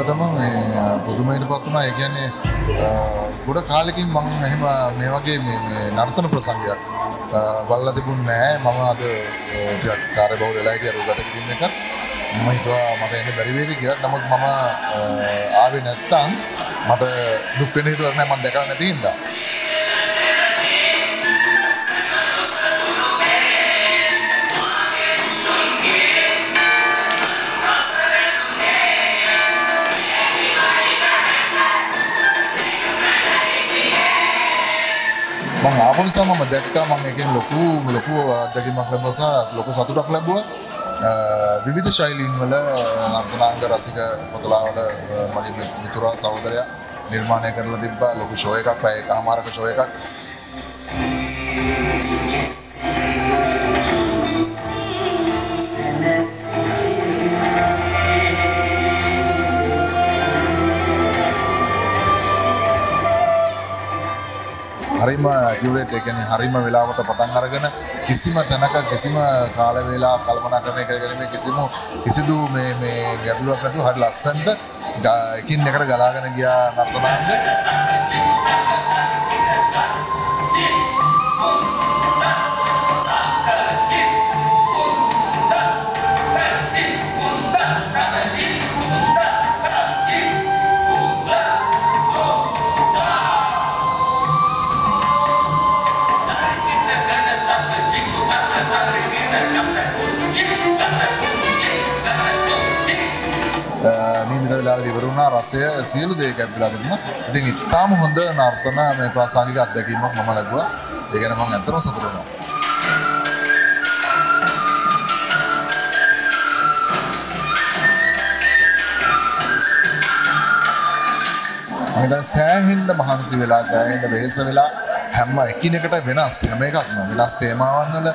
ඇත්තටම මේ පුදුමයට පත් වුණා ඒ කියන්නේ ගොඩ කාලෙකින් මං එහෙම මේ වගේ මේ නර්තන ප්‍රසංගයක් බලලා තිබුණේ නැහැ මම අද ටිකක් කාර්යබහුල වෙලා හිටිය රුගත කිරීම එකත්. මම හිතුවා මට එන්න බැරි වේද කියලා. නමුත් මම ආවේ නැත්තම් මට දුක් වෙන හිතුවක් නැහැ මම මං ආපු නිසා මම දැක්කා මම එකෙන් ලොකු ලොකු අත්දැකීමක් ලැබුවා සහ ලොකු සතුටක් ලැබුවා. විවිධ ශෛලීන් වල නර්තනාංග රසික පොතලාවල මගේ මිතුරා සහෝදරයා නිර්මාණය කරලා තිබ්බා. ලොකු ෂෝ එකක් පැය එකමාරක ෂෝ එකක්. හරිම කිවරේට් එකන හරිම වෙලාවට පටන් අරගෙන කිසිම තැනක කිසිම කාල වෙලා කල්පනා කරනය කරගරීම කිසිම කිසිදු මේ ගැටලුවක් නැතු හරි ලස්සන්ට එකින් එකට ගලාගෙන ගියා නර්තනාන්ද නියමිත වෙලාවට ඉවර වුණා රසය සියලු දේ කැපිලා තිබුණා. ඉතින් ඉතාම හොඳ නර්තන මේ ප්‍රාසංගික අත්දැකීමක් මම ලැබුවා. ඒ ගැන මම ඇත්තටම සතුටු වෙනවා. මම සෑහෙන්න මහන්සි වෙලා සෑහෙන්න වෙහෙස වෙලා හැම එකිනෙකට වෙනස්. හැම එකක්ම. වෙනස් තේමාවන් වල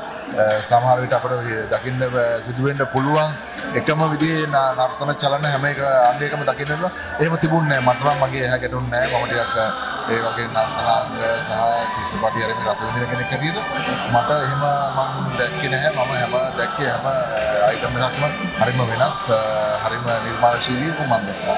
සමහර විට අපිට දකින්න සිදුවෙන්න පුළුවන් එකම විදිහේ නර්තන චලන හැම එක අන්න එකම දකින්නද එහෙම තිබුණේ නැහැ මට නම් මගේ ඇහැ ගැටුන්නේ නැහැ මම ටිකක් ඒ වගේ නර්තනාංග සහ චිත්‍රපටි හරි රස විඳින කෙනෙක් හැටියට මට එහෙම මම දැක්කේ නැහැ මම හැම දැක්කේ හැම අයිටම් එකක්ම හරිම වෙනස් හරිම නිර්මාණශීලී වුමන් දැක්කා.